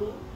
Uhum.